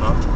asked